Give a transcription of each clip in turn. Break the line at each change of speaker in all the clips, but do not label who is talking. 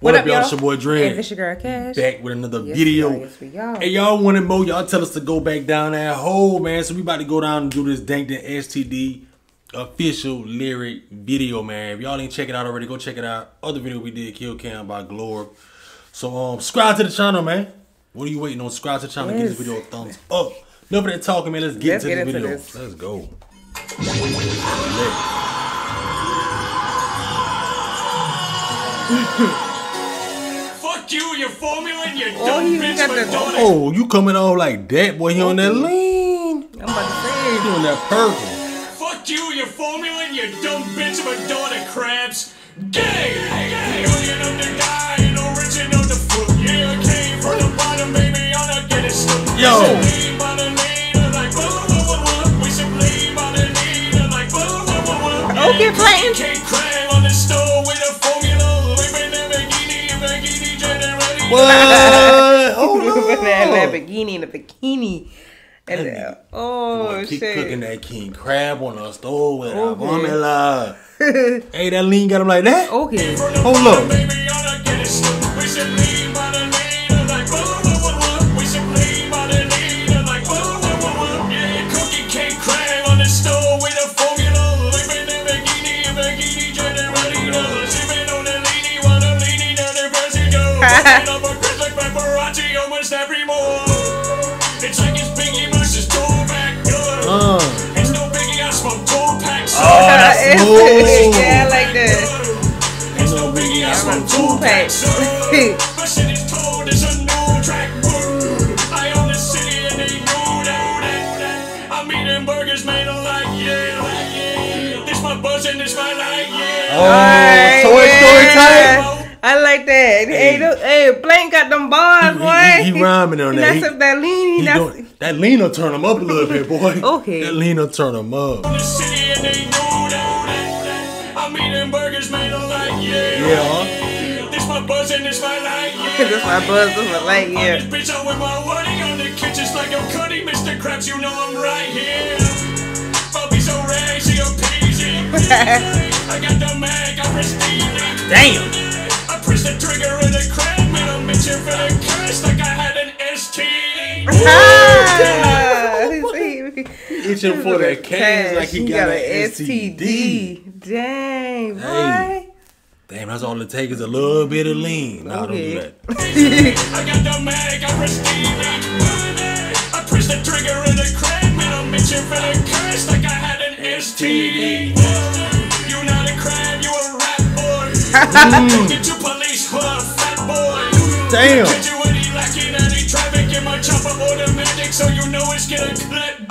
What, up, y'all? It's your boy Dre.
And it's your girl Cash.
Back with another
Yes,
video.
we are. Yes, we are.
Y'all wanted more? Y'all tell us to go back down that hole, man. So we about to go down and do this Dankton STD official lyric video, man. If y'all ain't check it out already, go check it out. Other video we did, Kill Cam by Glorb. So um, subscribe to the channel, man. What are you waiting on? Subscribe to the channel. Give this video a thumbs up. Enough of that talking, man. Let's get
Let's
into
get
the
into
video.
this.
Let's go.
Fuck you, your formula, and your
Oh,
dumb
he
bitch
got the-
Madonna.
Oh, you coming off like that, boy? He on that oh, lean.
I'm about to
He
say.
on that purple.
Fuck you, your formula, and your dumb bitch Madonna crabs. Gay! Gay! Million of the guy, and original the foot. Yeah, I came from the bottom, baby, I'm not getting stuck.
Yo.
We should
What? Hold
Moving that. Lamborghini in a bikini. And uh, oh
keep cooking that king crab on the stove with
Okay.
our formula. hey, that lean got him like that?
Okay.
Hold up.
Paparazzi every more. It's like it's Biggie versus Tupac.
Uh.
It's no Biggie, I smoke two packs.
Oh, that's
It's-
smooth.
yeah, I like that.
It's no biggie, I smoke two
Two
packs.
packs.
My shit is cold, it's a new track. I own the city and they know that. I'm eating burgers made like, yeah, like, yeah. This my buzz and this my like, yeah.
Oh,
Alright,
Toy Story
yeah.
type?
I like that. Hey, th- hey, Blank got them bars,
He-
boy.
he- he rhyming on that.
Not
He-
some that lean. He
He that lean will turn him up a little bit, boy.
Okay.
That lean will turn him up.
The city and they know that. I'm eating burgers made of like, yeah.
Yeah.
This my buzz and this my like, yeah.
This my buzz. This my light.
On this bitch, I'm with my wedding on the kitchens like I'm cutting Mr. Krabs, you know I'm right here. Bobby so rag, she a peasy. I got the mag, I'm pristine.
Damn.
I press the trigger of the crab, man, I'm itching for the curse like I had an STD.
Ah,
Itching for that cash like he, got,
an
an STD.
Dang, boy.
Hey. Damn, that's all it takes is a little bit of lean. Nah, don't do that.
I got the mag, I'm pristine. I press the trigger of the crab, man, I'm itching for the curse like I had an STD. You not a crab, you a rat boy. Get your
Damn.
Get you any lacking any traffic in my chopper automatic, so you know it's gonna clip.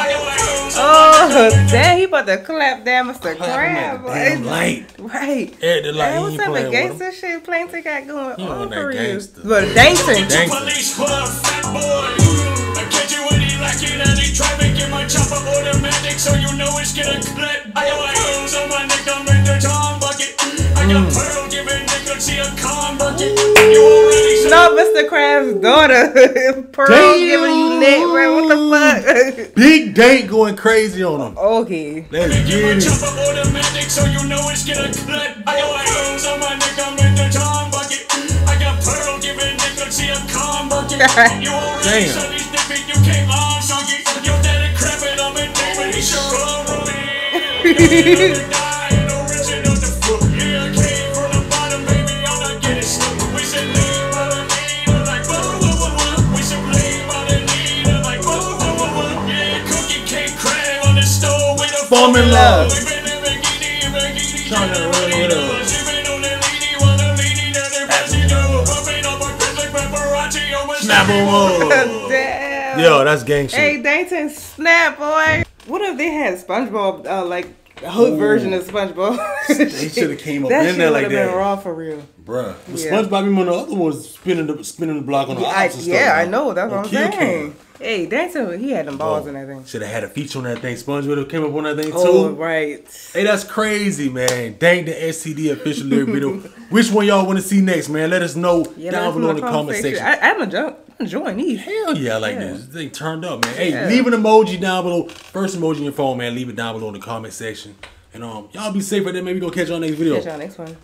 Oh, damn, he about to clap down Mr. Crab. boy.
Damn light.
Right.
Yeah, the light.
Hey,
he
what's
ain't
up
playing
with
with him.
gangster shit Plankton got going
He on
on
that
for real?
gangster.
But dancing.
Get your
Gangster.
police hood, fat boy. I catch you any lacking any traffic in my chopper automatic, so you know it's gonna clip. I got pearls on my neck, I'm in the Chum Bucket. I got pearl giving nigga, see a con bucket. You already said
No, Mr. Crab's daughter. Pearl
Damn.
giving you neck, bro. What the fuck?
Big Dank going crazy on him.
okay.
Let's
Get my
get it.
chopper automatic, so you know it's gonna clip. I got pearls on my neck, I'm in the Chum Bucket. I got pearl giving nigga, see a con bucket. You already said these niggas, you can't lie, so you your daddy crapping, I'm in David, he should run with me.
Formula.
Tryna run it up.
Snap 'em up.
Damn.
Yo, that's gang shit.
Hey, Dankton, snap, boy. What if they had SpongeBob, uh, like a hood
Ooh.
version of SpongeBob?
They shoulda came up
that
in there like
would've been
that.
raw for real.
Bruh. But
Yeah.
SpongeBob even when the other ones spinning the spinning the block on the
I,
ops and stuff.
yeah, I know. That's what I'm
Kill
saying.
Cam.
Hey, Dankton, he had them balls and everything.
Should have had a feature on that thing. Sponge would have came up on that thing too.
Oh, right.
Hey, that's crazy, man. Dankton STD official lyric video. Which one y'all want to see next, man? Let us know
Yeah,
down below in the comment section.
I, I'm enjoying, enjoying these.
Hell yeah, I like
Yeah.
this. This thing turned up, man. Hey,
Yeah.
leave an emoji down below. First emoji in your phone, man. Leave it down below in the comment section. And um, y'all be safe right there. Maybe go catch y'all next video.
Catch y'all next one.